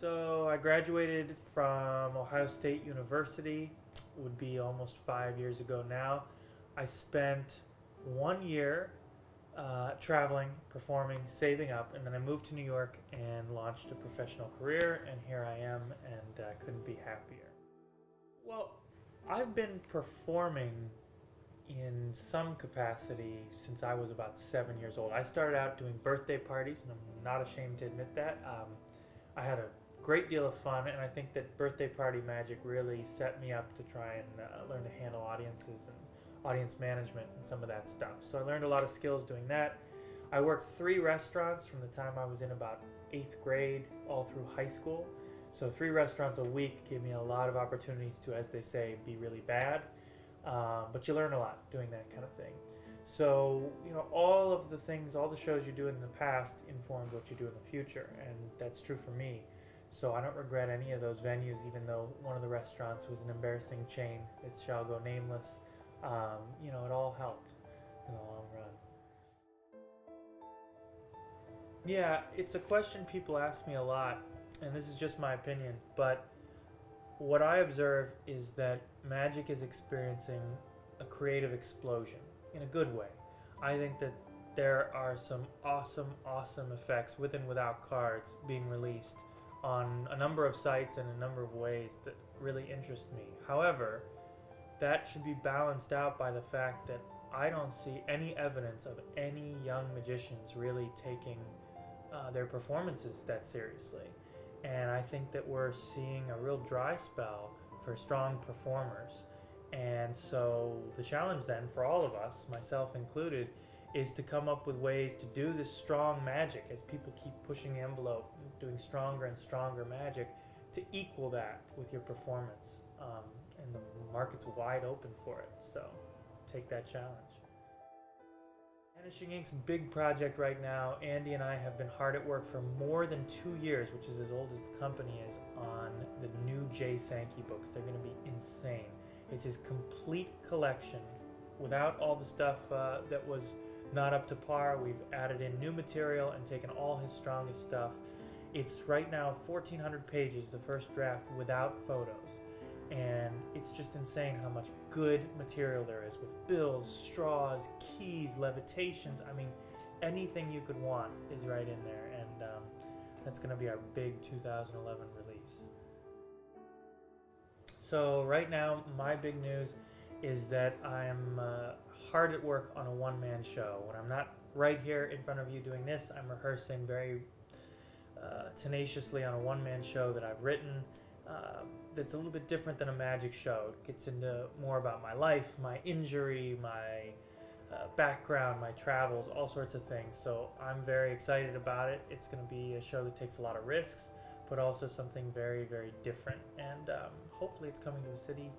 So I graduated from Ohio State University, It would be almost five years ago now. I spent one year uh, traveling, performing, saving up, and then I moved to New York and launched a professional career, and here I am, and uh, couldn't be happier. Well, I've been performing in some capacity since I was about seven years old. I started out doing birthday parties, and I'm not ashamed to admit that. Um, I had a great deal of fun, and I think that birthday party magic really set me up to try and uh, learn to handle audiences and audience management and some of that stuff. So I learned a lot of skills doing that. I worked three restaurants from the time I was in about eighth grade all through high school. So three restaurants a week gave me a lot of opportunities to, as they say, be really bad. Um, but you learn a lot doing that kind of thing. So, you know, all of the things, all the shows you do in the past informed what you do in the future, and that's true for me. So I don't regret any of those venues, even though one of the restaurants was an embarrassing chain. It shall go nameless. Um, you know, it all helped in the long run. Yeah, it's a question people ask me a lot, and this is just my opinion, but what I observe is that magic is experiencing a creative explosion in a good way. I think that there are some awesome, awesome effects with and without cards being released on a number of sites and a number of ways that really interest me. However, that should be balanced out by the fact that I don't see any evidence of any young magicians really taking uh, their performances that seriously. And I think that we're seeing a real dry spell for strong performers. And so the challenge then for all of us, myself included, is to come up with ways to do this strong magic as people keep pushing the envelope, doing stronger and stronger magic to equal that with your performance. Um, and the market's wide open for it. So take that challenge. Vanishing Inc's big project right now. Andi and I have been hard at work for more than two years, which is as old as the company is, on the new Jay Sankey books. They're going to be insane. It's his complete collection without all the stuff uh, that was not up to par. We've added in new material and taken all his strongest stuff. It's right now 1,400 pages, the first draft, without photos and it's just insane how much good material there is with bills, straws, keys, levitations. I mean, anything you could want is right in there, and um, that's going to be our big 2011 release. So right now, my big news is that I'm uh, hard at work on a one-man show. When I'm not right here in front of you doing this, I'm rehearsing very uh, tenaciously on a one-man show that I've written uh, that's a little bit different than a magic show. It gets into more about my life, my injury, my uh, background, my travels, all sorts of things. So I'm very excited about it. It's going to be a show that takes a lot of risks, but also something very, very different. And um, hopefully, it's coming to a city.